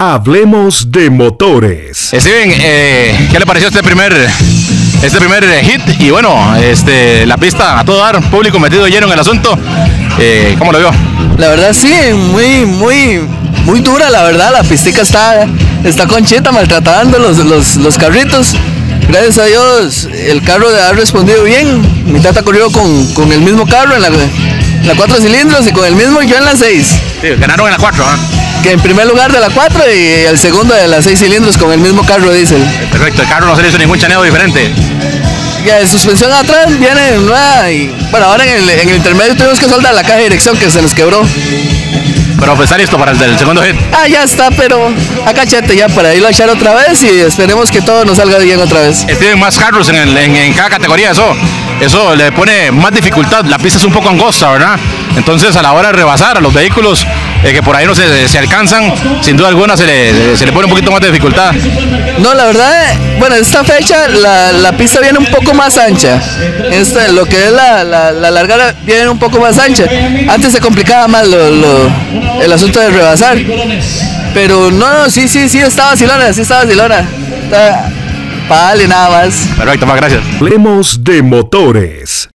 Hablemos de motores. Steven, eh, ¿qué le pareció este primer, este primer eh, hit? Y bueno, este, la pista a todo dar, público metido lleno en el asunto. Eh, ¿Cómo lo vio? La verdad sí, muy, muy, muy dura la verdad. La pistica está, está conchita, maltratando los, los, los carritos. Gracias a Dios el carro ha respondido bien. Mi tata corrió con, con el mismo carro en la, en la cuatro cilindros y con el mismo yo en la 6. Sí, ganaron en la 4. Que en primer lugar de la 4 y el segundo de las 6 cilindros con el mismo carro diésel. Perfecto, el carro no se le hizo ningún chaneo diferente. Ya, de suspensión atrás viene nueva y bueno, ahora en el, en el intermedio tuvimos que soldar la caja de dirección que se nos quebró. Pero pues está listo para el del segundo hit. Ah, ya está, pero acá chate ya para irlo a echar otra vez y esperemos que todo nos salga bien otra vez. Eh, Tienen más carros en, el- en- en cada categoría, eso, eso le pone más dificultad. La pista es un poco angosta, ¿verdad? Entonces a la hora de rebasar a los vehículos eh, que por ahí no se, se alcanzan, sin duda alguna se le, se le pone un poquito más de dificultad. No, la verdad, bueno, esta fecha la, la pista viene un poco más ancha. Esta, lo que es la, la, la largada viene un poco más ancha. Antes se complicaba más lo- lo- el asunto de rebasar. Pero no, no, sí, sí, sí, está vacilona, sí está vacilona. Está para darle nada más. Perfecto, más gracias. Hablemos de motores.